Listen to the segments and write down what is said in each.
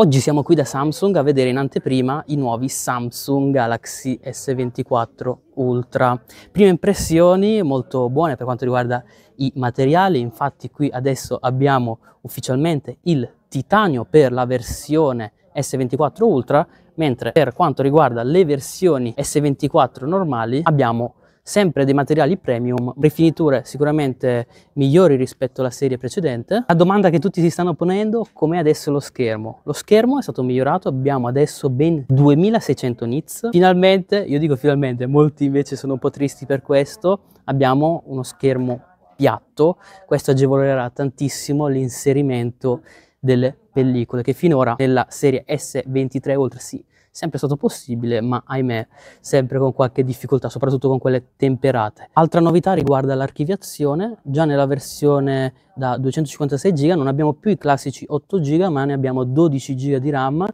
Oggi siamo qui da Samsung a vedere in anteprima i nuovi Samsung Galaxy S24 Ultra. Prime impressioni molto buone per quanto riguarda i materiali, infatti qui adesso abbiamo ufficialmente il titanio per la versione S24 Ultra, mentre per quanto riguarda le versioni S24 normali abbiamo sempre dei materiali premium, rifiniture sicuramente migliori rispetto alla serie precedente. La domanda che tutti si stanno ponendo, com'è adesso lo schermo? Lo schermo è stato migliorato, abbiamo adesso ben 2600 nits. Finalmente, io dico finalmente, molti invece sono un po' tristi per questo, abbiamo uno schermo piatto, questo agevolerà tantissimo l'inserimento delle pellicole che finora nella serie S23 Ultra sì sempre stato possibile, ma ahimè sempre con qualche difficoltà, soprattutto con quelle temperate. Altra novità riguarda l'archiviazione, già nella versione da 256 GB non abbiamo più i classici 8 GB, ma ne abbiamo 12 GB di RAM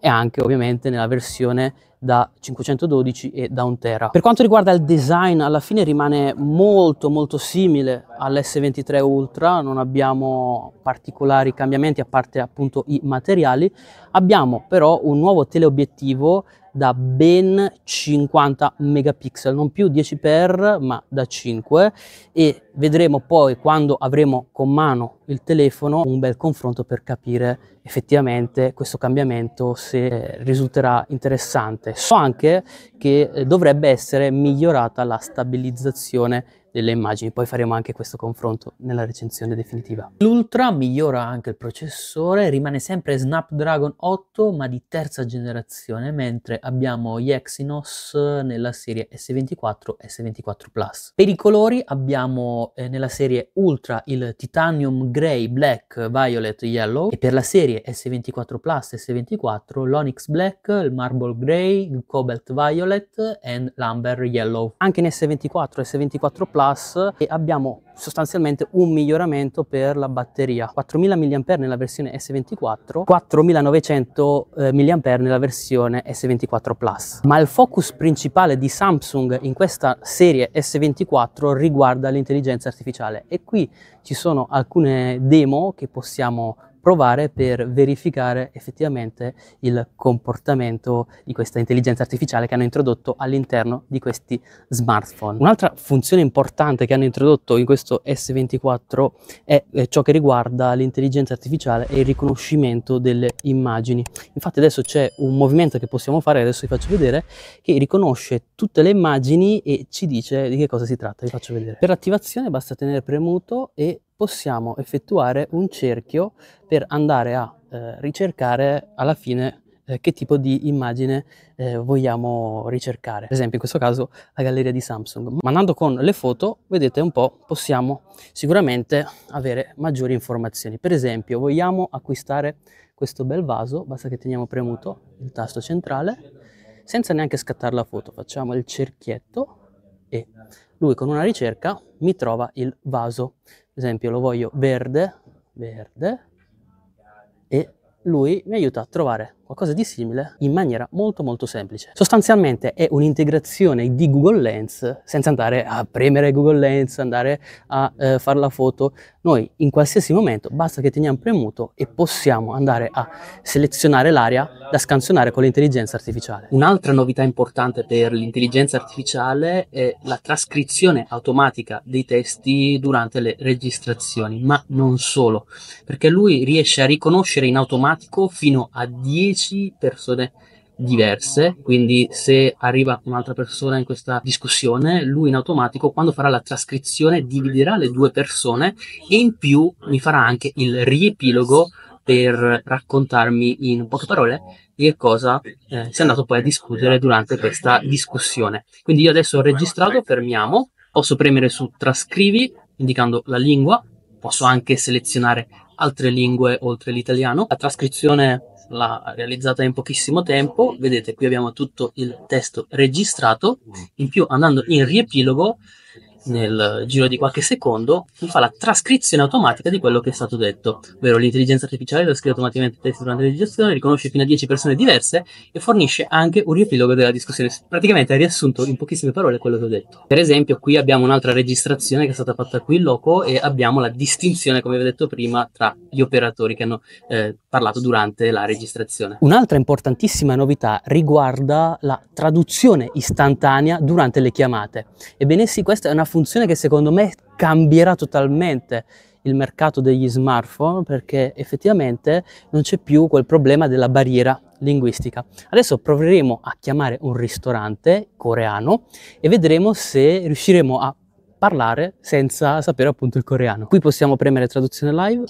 e anche ovviamente nella versione da 512 e da 1 tera. Per quanto riguarda il design, alla fine rimane molto molto simile all'S23 Ultra, non abbiamo particolari cambiamenti a parte appunto i materiali, abbiamo però un nuovo teleobiettivo da ben 50 megapixel, non più 10x ma da 5 e vedremo poi quando avremo con mano il telefono un bel confronto per capire effettivamente questo cambiamento se risulterà interessante. So anche che eh, dovrebbe essere migliorata la stabilizzazione delle immagini, poi faremo anche questo confronto nella recensione definitiva. L'Ultra migliora anche il processore, rimane sempre Snapdragon 8 ma di terza generazione, mentre abbiamo gli Exynos nella serie S24 e S24 Plus. Per i colori abbiamo eh, nella serie Ultra il Titanium Grey, Black, Violet, Yellow e per la serie S24 Plus e S24 l'Onyx Black, il Marble Grey, il Cobalt Violet e l'Amber Yellow. Anche in S24 e S24 Plus Plus e abbiamo sostanzialmente un miglioramento per la batteria. 4000 mAh nella versione S24 4900 eh, mAh nella versione S24 Plus. Ma il focus principale di Samsung in questa serie S24 riguarda l'intelligenza artificiale. E qui ci sono alcune demo che possiamo provare per verificare effettivamente il comportamento di questa intelligenza artificiale che hanno introdotto all'interno di questi smartphone. Un'altra funzione importante che hanno introdotto in questo S24 è ciò che riguarda l'intelligenza artificiale e il riconoscimento delle immagini. Infatti adesso c'è un movimento che possiamo fare, adesso vi faccio vedere, che riconosce tutte le immagini e ci dice di che cosa si tratta, vi faccio vedere. Per l'attivazione basta tenere premuto e possiamo effettuare un cerchio per andare a eh, ricercare alla fine eh, che tipo di immagine eh, vogliamo ricercare. Per esempio in questo caso la galleria di Samsung. Ma andando con le foto, vedete un po', possiamo sicuramente avere maggiori informazioni. Per esempio vogliamo acquistare questo bel vaso, basta che teniamo premuto il tasto centrale, senza neanche scattare la foto. Facciamo il cerchietto e lui con una ricerca mi trova il vaso. Per esempio lo voglio verde, verde, e lui mi aiuta a trovare qualcosa di simile in maniera molto molto semplice. Sostanzialmente è un'integrazione di Google Lens senza andare a premere Google Lens, andare a eh, fare la foto. Noi in qualsiasi momento basta che teniamo premuto e possiamo andare a selezionare l'area da scansionare con l'intelligenza artificiale. Un'altra novità importante per l'intelligenza artificiale è la trascrizione automatica dei testi durante le registrazioni, ma non solo, perché lui riesce a riconoscere in automatico fino a 10 10 persone diverse, quindi se arriva un'altra persona in questa discussione, lui in automatico quando farà la trascrizione dividerà le due persone e in più mi farà anche il riepilogo per raccontarmi in poche parole che cosa eh, si è andato poi a discutere durante questa discussione. Quindi io adesso ho registrato, fermiamo, posso premere su trascrivi indicando la lingua, posso anche selezionare altre lingue oltre l'italiano. La trascrizione l'ha realizzata in pochissimo tempo. Vedete, qui abbiamo tutto il testo registrato. In più, andando in riepilogo, nel giro di qualche secondo fa la trascrizione automatica di quello che è stato detto, ovvero l'intelligenza artificiale trascrive automaticamente i testi durante la digestione, riconosce fino a 10 persone diverse e fornisce anche un riepilogo della discussione. Praticamente ha riassunto in pochissime parole quello che ho detto. Per esempio, qui abbiamo un'altra registrazione che è stata fatta qui in loco e abbiamo la distinzione, come vi ho detto prima, tra gli operatori che hanno eh, parlato durante la registrazione. Un'altra importantissima novità riguarda la traduzione istantanea durante le chiamate. Ebbene sì, questa è una funzione che secondo me cambierà totalmente il mercato degli smartphone perché effettivamente non c'è più quel problema della barriera linguistica. Adesso proveremo a chiamare un ristorante coreano e vedremo se riusciremo a parlare senza sapere appunto il coreano. Qui possiamo premere traduzione live.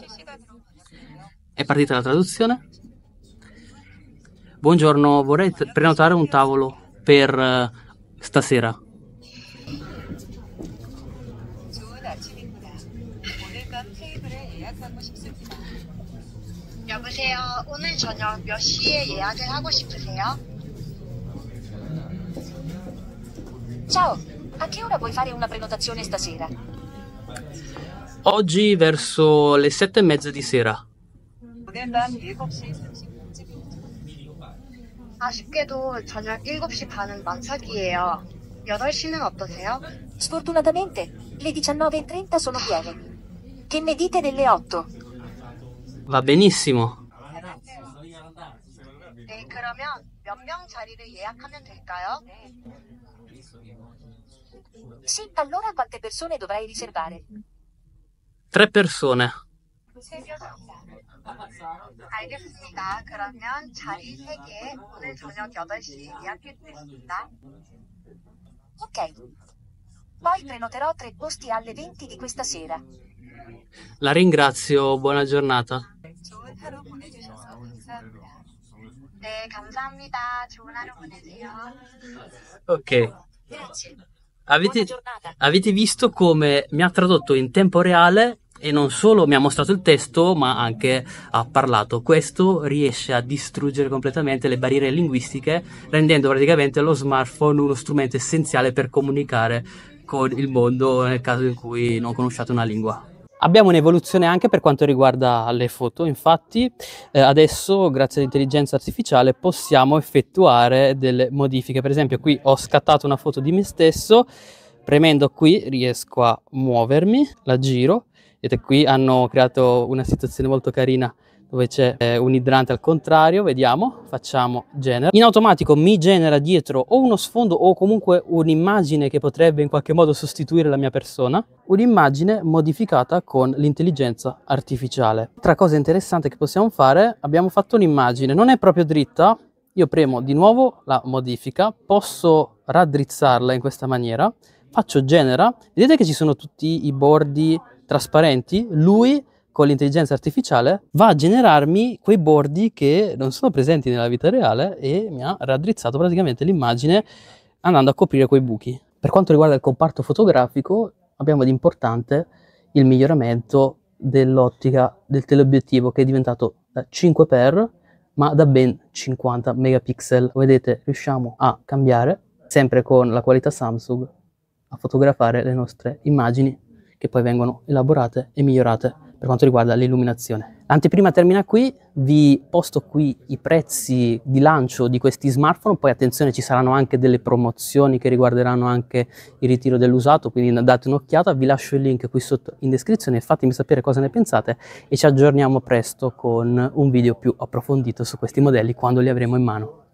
È partita la traduzione. Buongiorno, vorrei prenotare un tavolo per uh, stasera. 여보세요. 오늘 저녁 몇 시에 예약을 하고 싶으세요? Ciao, a che ora vuoi fare una prenotazione stasera? Oggi verso le sette e mezza di sera. 오늘 밤 7시 30분쯤. 아쉽게도 저녁 7시 반은 만삭이에요. 8시는 어떠세요? Sfortunatamente, le 19.30 sono piene. Che ne dite delle 8? Va benissimo. 네, 그러면 몇 명 자리를 예약하면 될까요? Sì, allora quante persone dovrai riservare? Tre persone. 세 명입니다. 알겠습니다. 그러면 자리 3개 오늘 저녁 8시 예약해드리겠습니다. Ok. Poi prenoterò tre posti alle 20 di questa sera. La ringrazio, buona giornata. 네, 감사합니다. 좋은 하루 보내세요. Ok. Grazie. Avete, Buona giornata. avete visto come mi ha tradotto in tempo reale e non solo mi ha mostrato il testo, ma anche ha parlato. Questo riesce a distruggere completamente le barriere linguistiche, rendendo praticamente lo smartphone uno strumento essenziale per comunicare con il mondo nel caso in cui non conosciate una lingua. Abbiamo un'evoluzione anche per quanto riguarda le foto, infatti eh, adesso grazie all'intelligenza artificiale possiamo effettuare delle modifiche, per esempio qui ho scattato una foto di me stesso, premendo qui riesco a muovermi, la giro, vedete qui hanno creato una situazione molto carina dove c'è eh, un idrante al contrario, vediamo, facciamo genera. In automatico mi genera dietro o uno sfondo o comunque un'immagine che potrebbe in qualche modo sostituire la mia persona, un'immagine modificata con l'intelligenza artificiale. Altra cosa interessante che possiamo fare, abbiamo fatto un'immagine, non è proprio dritta, io premo di nuovo la modifica, posso raddrizzarla in questa maniera, faccio genera, vedete che ci sono tutti i bordi trasparenti, lui con l'intelligenza artificiale va a generarmi quei bordi che non sono presenti nella vita reale e mi ha raddrizzato praticamente l'immagine andando a coprire quei buchi. Per quanto riguarda il comparto fotografico abbiamo di importante il miglioramento dell'ottica del teleobiettivo che è diventato da 5x ma da ben 50 megapixel. Vedete riusciamo a cambiare sempre con la qualità Samsung a fotografare le nostre immagini che poi vengono elaborate e migliorate per quanto riguarda l'illuminazione. L'anteprima termina qui, vi posto qui i prezzi di lancio di questi smartphone, poi attenzione ci saranno anche delle promozioni che riguarderanno anche il ritiro dell'usato, quindi date un'occhiata, vi lascio il link qui sotto in descrizione, fatemi sapere cosa ne pensate e ci aggiorniamo presto con un video più approfondito su questi modelli quando li avremo in mano.